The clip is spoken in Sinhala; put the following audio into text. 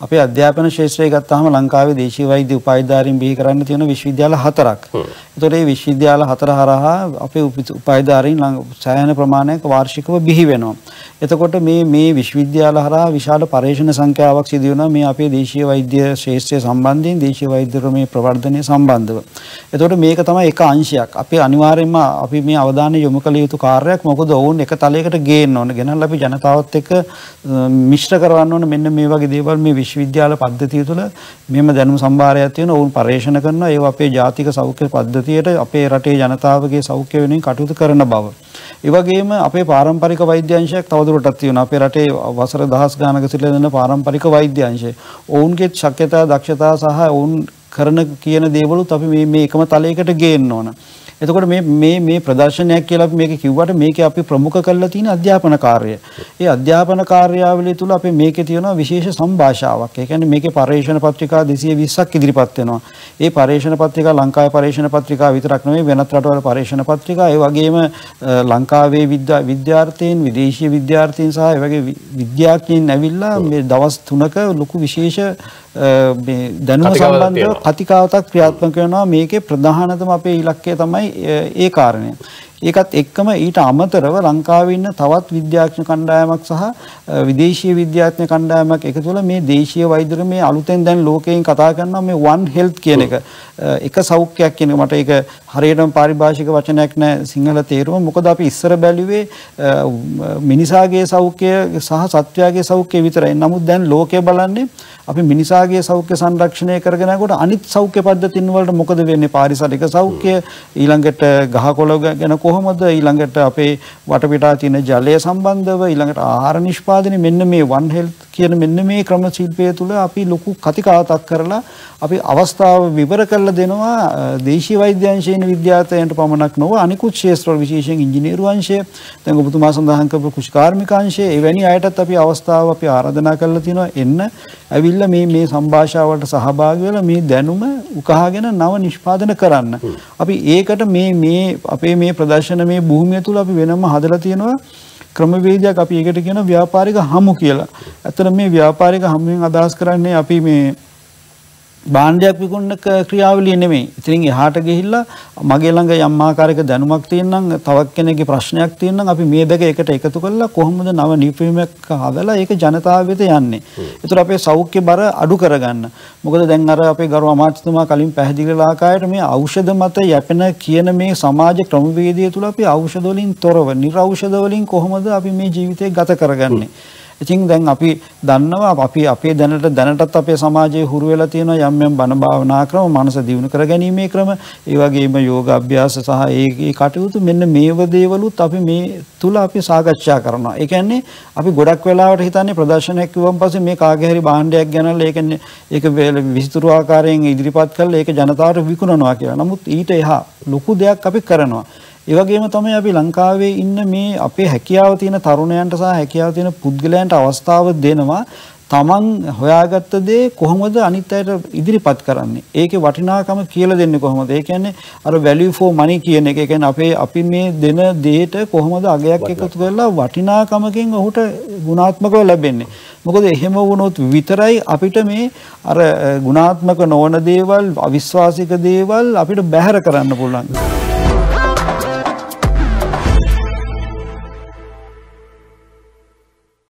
අපේ අධ්‍යාපන ශේත්‍රය ගත්තාම ලංකාවේ දේශීය වෛද්‍ය උපාධිධාරීන් බිහි කරන්න තියෙන විශ්වවිද්‍යාල හතරක්. ඒතකොට මේ විශ්වවිද්‍යාල හතර හරහා අපේ උපාධිධාරීන් සෑහෙන ප්‍රමාණයක වාර්ෂිකව බිහි වෙනවා. එතකොට මේ මේ විශ්වවිද්‍යාල හරහා විශාල පරීක්ෂණ සංඛ්‍යාවක් සිදු වෙනවා මේ අපේ දේශීය වෛද්‍ය ශේත්‍රය සම්බන්ධයෙන් දේශීය වෛද්‍ය ක්‍රමයේ ප්‍රවර්ධනය සම්බන්ධව. එතකොට මේක තමයි එක අංශයක්. අපි අනිවාර්යයෙන්ම අපි මේ අවධානය යොමු කළ යුතු කාර්යයක්. මොකද ඔවුන් එක තලයකට ගේන්න ඕන. ගෙනල්ලා අපි ජනතාවත් එක්ක මිශ්‍ර කරවන්න ඕන මෙන්න මේ වගේ දේවල් මේ විශ්වවිද්‍යාල පද්ධතිය තුළ මෙම දැනුම් සම්භාරයක් තියෙන ඔවුන් පර්යේෂණ කරනවා ඒවා අපේ ජාතික සෞඛ්‍ය පද්ධතියට අපේ රටේ ජනතාවගේ සෞඛ්‍ය වෙනුවෙන් කටයුතු කරන බව. ඒ වගේම අපේ පාරම්පරික වෛද්‍ය අංශයක් තවදුරටත් තියෙනවා. අපේ රටේ වසර දහස් ගානක සිට දෙන පාරම්පරික වෛද්‍ය අංශය. ඔවුන්ගේ ශක්්‍යතා දක්ෂතා සහ ඔවුන් කරන කියන දේවලුත් අපි මේ මේ එකම තලයකට ගේන්න ඕන. එතකොට මේ මේ මේ ප්‍රදර්ශනයක් කියලා අපි මේක කිව්වට මේකේ අපි ප්‍රමුඛ කරලා තියෙන අධ්‍යාපන කාර්යය. ඒ අධ්‍යාපන කාර්යාවලිය තුල අපි මේකේ තියෙනවා විශේෂ සංభాෂාවක්. ඒ කියන්නේ මේකේ පරීක්ෂණ පත්‍රිකා 220ක් ඉදිරිපත් වෙනවා. ඒ පරීක්ෂණ පත්‍රිකා ලංකාවේ පරීක්ෂණ පත්‍රිකා විතරක් නෙවෙයි වෙනත් රටවල පරීක්ෂණ පත්‍රිකා ඒ වගේම ලංකාවේ විද්‍යාර්ථීන් විදේශීය විද්‍යාර්ථීන් සහ ඒ වගේ විද්‍යාඥයින් ඇවිල්ලා මේ දවස් 3ක ලොකු විශේෂ මේ දැනුම සම්බන්ධව කතිකාවතක් ක්‍රියාත්මක වෙනවා මේකේ ප්‍රධානතම අපේ ඉලක්කය තමයි ඒ කාරණය. ඒකත් එක්කම ඊට අමතරව ලංකාවේ ඉන්න තවත් විද්‍යාඥ කණ්ඩායමක් සහ විදේශීය විද්‍යාඥ කණ්ඩායමක් එකතු වෙලා මේ දේශීය වෛද්‍යර මේ අලුතෙන් දැන් ලෝකයෙන් කතා කරනවා මේ one health කියන එක. එක සෞඛ්‍යයක් කියන එක මට ඒක හරියටම පාරිභාෂික වචනයක් නෑ සිංහල තේරුම. මොකද අපි ඉස්සර බැලුවේ මිනිසාගේ සෞඛ්‍ය සහ සත්වයාගේ සෞඛ්‍ය විතරයි. නමුත් දැන් ලෝකය බලන්නේ අපි මිනිසාගේ සෞඛ්‍ය සංරක්ෂණය කරගෙන යනකොට අනිත් සෞඛ්‍ය පද්ධතින් වලට මොකද වෙන්නේ? පාරිසරික සෞඛ්‍ය ඊළඟට ගහකොළ ගැන කොහොමද? ඊළඟට අපේ වටපිටා තියෙන ජලය සම්බන්ධව ඊළඟට ආහාර නිෂ්පාදනය මෙන්න මේ වන් හෙල්ත් කියන මෙන්න මේ ක්‍රම ශිල්පය තුළ අපි ලොකු කතිකාවතක් කරලා අපි අවස්ථාව විවර කරලා දෙනවා දේශීය වෛද්‍ය අංශයේ විද්‍යාර්ථයන්ට පමණක් නොව අනිකුත් ක්ෂේත්‍රවල විශේෂයෙන් ඉංජිනේරු අංශය දැන් ඔබතුමා සඳහන් කරපු කෘෂිකාර්මික අංශය එවැනි අයටත් අපි අවස්ථාව අපි ආරාධනා කරලා තිනවා එන්න ඇවිල්ලා මේ මේ සංభాෂාවලට සහභාගී වෙලා මේ දැනුම උකහාගෙන නව නිෂ්පාදන කරන්න. අපි ඒකට මේ මේ අපේ මේ ප්‍රදර්ශන මේ භූමිය තුල අපි වෙනම හදලා තියෙනවා ක්‍රමවේදයක් අපි ඒකට කියන ව්‍යාපාරික හමු කියලා. ඇත්තට මේ ව්‍යාපාරික හමුවෙන් අදහස් කරන්නේ අපි මේ භාණ්ඩයක් විකුණන ක්‍රියාවලිය නෙමෙයි. ඉතින් එහාට ගිහිල්ලා මගේ ළඟ යම් ආකාරයක දැනුමක් තියෙනනම් තවත් කෙනෙක්ගේ ප්‍රශ්නයක් තියෙනනම් අපි මේ දෙක එකට එකතු කරලා කොහොමද නව නිපීමක් හදලා ඒක ජනතාව වෙත යන්නේ. ඒතර අපේ සෞඛ්‍ය බර අඩු කරගන්න. මොකද දැන් අර අපේ ගරු අමාත්‍යතුමා කලින් පැහැදිලි කළ ආකාරයට මේ ඖෂධ මත යැපෙන කියන මේ සමාජ ක්‍රමවේදය තුල අපි ඖෂධ වලින් තොරව, නිර්ඖෂධ වලින් කොහොමද අපි මේ ජීවිතය ගත කරගන්නේ? ඉතින් දැන් අපි දන්නවා අපි අපේ දැනට දැනටත් අපේ සමාජයේ හුරු වෙලා තියෙන යම් යම් බණ භාවනා ක්‍රම මනස දියුණු කරගැනීමේ ක්‍රම ඒ වගේම යෝග අභ්‍යාස සහ ඒ ඒ කටයුතු මෙන්න මේව දේවලුත් අපි මේ තුල අපි සාකච්ඡා කරනවා. ඒ කියන්නේ අපි ගොඩක් වෙලාවට හිතන්නේ ප්‍රදර්ශනයක් කිව්වන් පස්සේ මේ කාගේ හරි භාණ්ඩයක් ගැනලා ඒ කියන්නේ ඒක විසිතුරු ආකාරයෙන් ඉදිරිපත් කරලා ඒක ජනතාවට විකුණනවා කියලා. නමුත් ඊට එහා ලොකු දෙයක් අපි කරනවා. ඒ වගේම තමයි අපි ලංකාවේ ඉන්න මේ අපේ හැකියාව තියෙන තරුණයන්ට සහ හැකියාව තියෙන පුද්ගලයන්ට අවස්ථාව දෙනවා තමන් හොයාගත්ත දේ කොහොමද අනිත් අයට ඉදිරිපත් කරන්නේ. ඒකේ වටිනාකම කියලා දෙන්නේ කොහොමද? ඒ කියන්නේ අර value for money කියන එක. ඒ කියන්නේ අපේ අපි මේ දෙන දේට කොහොමද අගයක් එකතු කරලා වටිනාකමකින් ඔහුට ගුණාත්මකව ලැබෙන්නේ. මොකද එහෙම වුණොත් විතරයි අපිට මේ අර ගුණාත්මක නොවන දේවල්, අවිශ්වාසික දේවල් අපිට බැහැර කරන්න පුළුවන්.